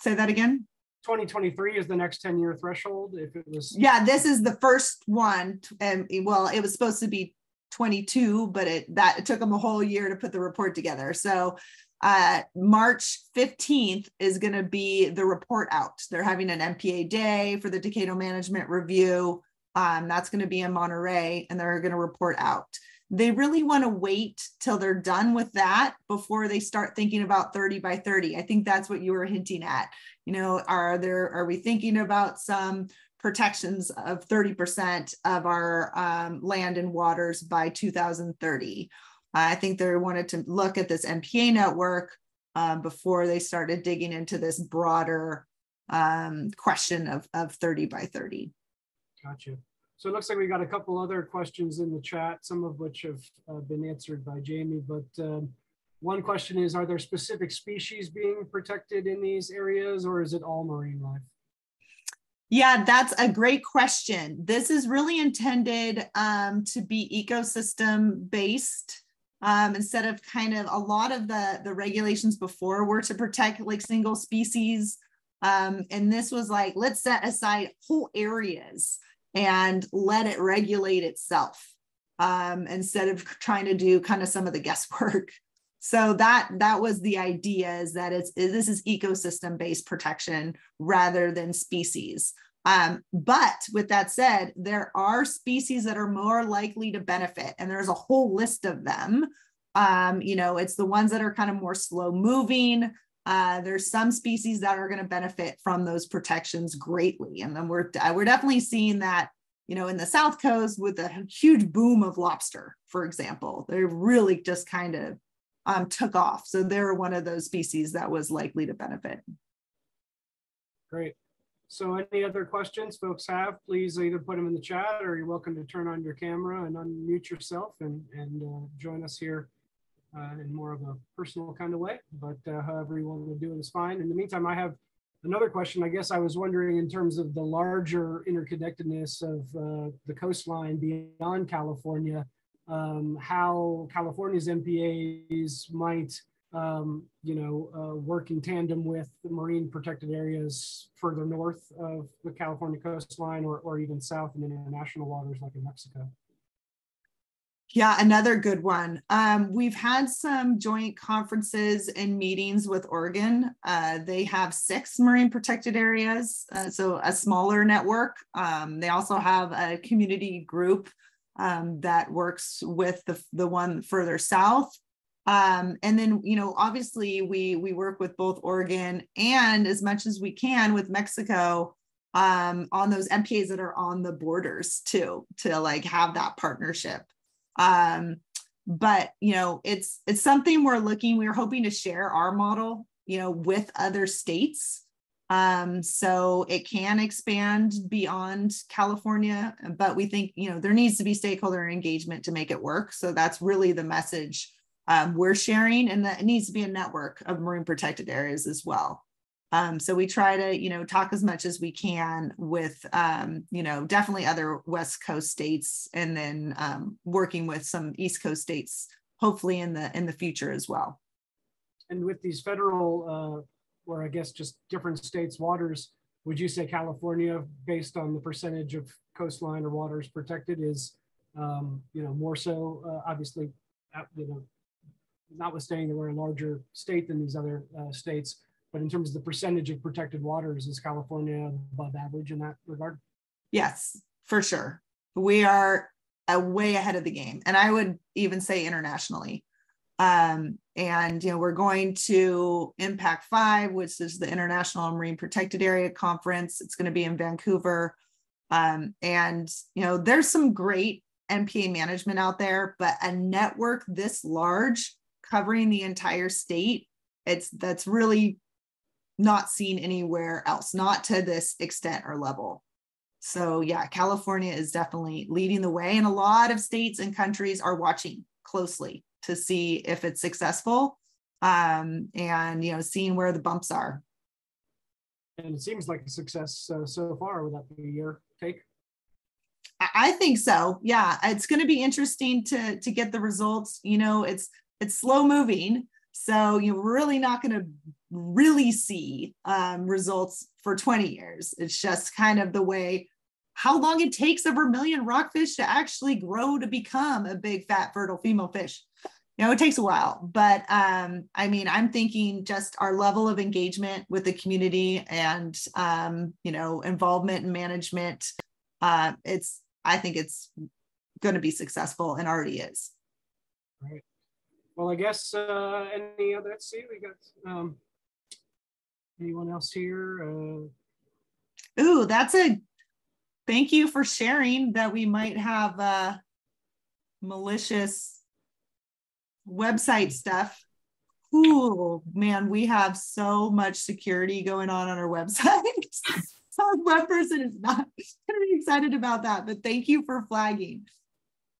[SPEAKER 2] Say that again.
[SPEAKER 1] 2023 is the next 10 year threshold. If it was.
[SPEAKER 2] Yeah, this is the first one. And well, it was supposed to be 22, but it that it took them a whole year to put the report together. So uh, March 15th is going to be the report out. They're having an MPA day for the decadal management review. Um, that's going to be in Monterey, and they're going to report out. They really want to wait till they're done with that before they start thinking about 30 by 30. I think that's what you were hinting at. You know, are there are we thinking about some protections of 30% of our um, land and waters by 2030? I think they wanted to look at this MPA network um, before they started digging into this broader um, question of, of 30 by 30.
[SPEAKER 1] Gotcha. So it looks like we got a couple other questions in the chat, some of which have uh, been answered by Jamie, but um, one question is, are there specific species being protected in these areas or is it all marine life?
[SPEAKER 2] Yeah, that's a great question. This is really intended um, to be ecosystem based um, instead of kind of a lot of the the regulations before were to protect like single species um, and this was like let's set aside whole areas and let it regulate itself um, instead of trying to do kind of some of the guesswork. So that that was the idea is that it's this is ecosystem based protection rather than species. Um, but with that said, there are species that are more likely to benefit, and there's a whole list of them. Um, you know, it's the ones that are kind of more slow moving. Uh, there's some species that are going to benefit from those protections greatly, and then we're we're definitely seeing that. You know, in the South Coast with a huge boom of lobster, for example, They're really just kind of um, took off. So they're one of those species that was likely to benefit.
[SPEAKER 1] Great. So any other questions folks have, please either put them in the chat or you're welcome to turn on your camera and unmute yourself and, and uh, join us here uh, in more of a personal kind of way. But uh, however you want to do it is fine. In the meantime, I have another question. I guess I was wondering in terms of the larger interconnectedness of uh, the coastline beyond California, um, how California's MPAs might um, you know, uh, work in tandem with the marine protected areas further north of the California coastline or, or even south in international waters like in Mexico.
[SPEAKER 2] Yeah, another good one. Um, we've had some joint conferences and meetings with Oregon. Uh, they have six marine protected areas, uh, so a smaller network. Um, they also have a community group um, that works with the, the one further south. Um, and then, you know, obviously we we work with both Oregon and as much as we can with Mexico um, on those MPAs that are on the borders too, to like have that partnership. Um, but you know, it's it's something we're looking. We're hoping to share our model, you know, with other states. Um, so it can expand beyond California, but we think you know there needs to be stakeholder engagement to make it work. So that's really the message um, we're sharing, and that it needs to be a network of marine protected areas as well. Um, so we try to, you know, talk as much as we can with, um, you know, definitely other West Coast states, and then um, working with some East Coast states, hopefully in the in the future as well.
[SPEAKER 1] And with these federal, uh, or I guess just different states' waters, would you say California, based on the percentage of coastline or waters protected, is, um, you know, more so? Uh, obviously, uh, you know, notwithstanding that we're a larger state than these other uh, states, but in terms of the percentage of protected waters, is California above average in that regard?
[SPEAKER 2] Yes, for sure. We are a way ahead of the game, and I would even say internationally. Um, and you know, we're going to IMPAC5, which is the International Marine Protected Area Conference. It's going to be in Vancouver, um, and you know, there's some great MPA management out there, but a network this large covering the entire state it's that's really not seen anywhere else not to this extent or level. So yeah california is definitely leading the way and a lot of states and countries are watching closely to see if it's successful um, and you know seeing where the bumps are
[SPEAKER 1] and it seems like a success uh, so far would that be your take
[SPEAKER 2] I think so. Yeah, it's going to be interesting to to get the results. You know, it's it's slow moving. So you're really not going to really see um, results for 20 years. It's just kind of the way how long it takes a vermilion rockfish to actually grow to become a big fat fertile female fish. You know, it takes a while, but um, I mean, I'm thinking just our level of engagement with the community and um, you know involvement and management. Uh, it's I think it's going to be successful and already is.
[SPEAKER 1] Right. Well, I guess uh, any other, let's see, we got um, anyone else here? Uh,
[SPEAKER 2] Ooh, that's a, thank you for sharing that we might have uh, malicious website stuff. Ooh, man, we have so much security going on on our website. Our web person is not going to be excited about that, but thank you for flagging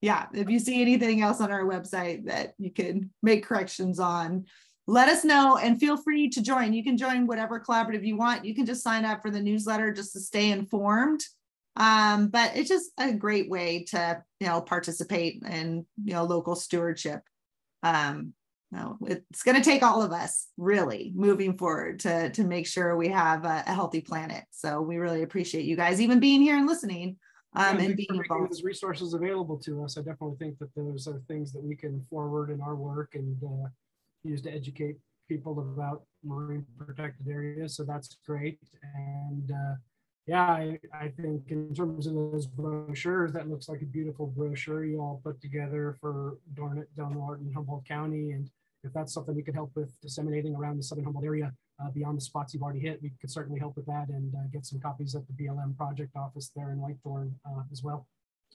[SPEAKER 2] yeah, if you see anything else on our website that you can make corrections on, let us know and feel free to join. You can join whatever collaborative you want. You can just sign up for the newsletter just to stay informed. Um, but it's just a great way to, you know, participate in, you know, local stewardship. Um, no, it's going to take all of us really moving forward to, to make sure we have a, a healthy planet. So we really appreciate you guys even being here and listening um,
[SPEAKER 1] Yeah,
[SPEAKER 2] and being involved.
[SPEAKER 1] those resources available to us. I definitely think that those are things that we can forward in our work and uh, use to educate people about marine protected areas. So that's great. And uh, yeah, I, I think in terms of those brochures, that looks like a beautiful brochure you all put together for Dornet, Delmar, and Humboldt County. And if that's something we could help with disseminating around the Southern Humboldt area uh, beyond the spots you've already hit, we could certainly help with that and uh, get some copies at the BLM project office there in Whitethorn uh, as well.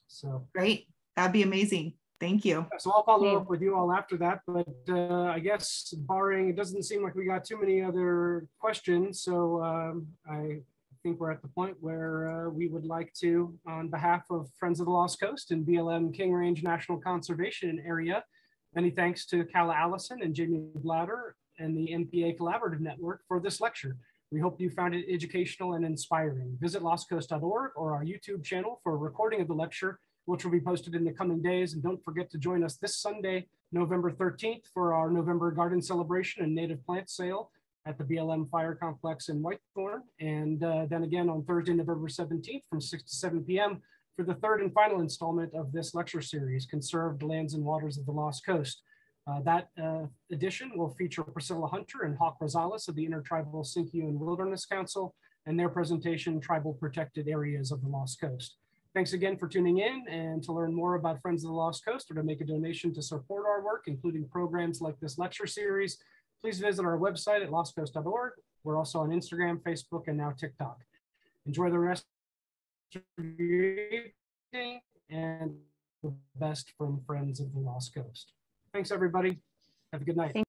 [SPEAKER 1] So,
[SPEAKER 2] Great. That'd be amazing. Thank you.
[SPEAKER 1] so I'll follow up with you all after that. But uh, I guess barring, it doesn't seem like we got too many other questions. So um, I think we're at the point where uh, we would like to, on behalf of Friends of the Lost Coast and BLM King Range National Conservation Area, many thanks to Calla Allison and Jamie Blatter and the MPA Collaborative Network for this lecture. We hope you found it educational and inspiring. Visit lostcoast.org or our YouTube channel for a recording of the lecture, which will be posted in the coming days. And don't forget to join us this Sunday, November 13th for our November garden celebration and native plant sale at the BLM Fire Complex in Whitethorn. And uh, then again on Thursday, November 17th from 6 to 7 p.m. for the third and final installment of this lecture series, Conserved Lands and Waters of the Lost Coast. Uh, that uh, edition will feature Priscilla Hunter and Hawk Rosales of the Intertribal Sinkyone and Wilderness Council and their presentation, Tribal Protected Areas of the Lost Coast. Thanks again for tuning in and to learn more about Friends of the Lost Coast or to make a donation to support our work, including programs like this lecture series, please visit our website at lostcoast.org. We're also on Instagram, Facebook, and now TikTok. Enjoy the rest of your evening and the best from Friends of the Lost Coast. Thanks, everybody. Have a good night.